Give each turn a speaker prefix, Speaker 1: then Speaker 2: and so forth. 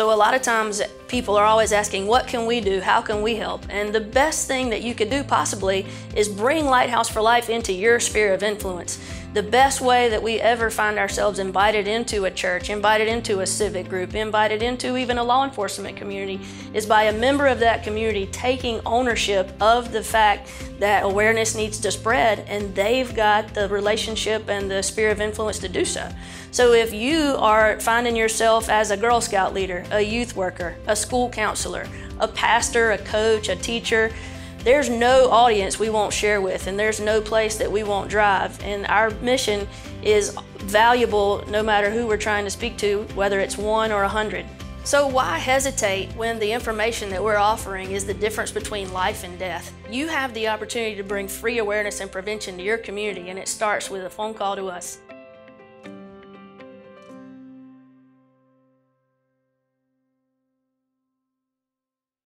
Speaker 1: So a lot of times people are always asking, what can we do? How can we help? And the best thing that you could do possibly is bring Lighthouse for Life into your sphere of influence. The best way that we ever find ourselves invited into a church, invited into a civic group, invited into even a law enforcement community is by a member of that community taking ownership of the fact that awareness needs to spread and they've got the relationship and the sphere of influence to do so. So if you are finding yourself as a Girl Scout leader, a youth worker, a school counselor, a pastor, a coach, a teacher, there's no audience we won't share with, and there's no place that we won't drive. And our mission is valuable no matter who we're trying to speak to, whether it's one or a hundred. So why hesitate when the information that we're offering is the difference between life and death? You have the opportunity to bring free awareness and prevention to your community, and it starts with a phone call to us.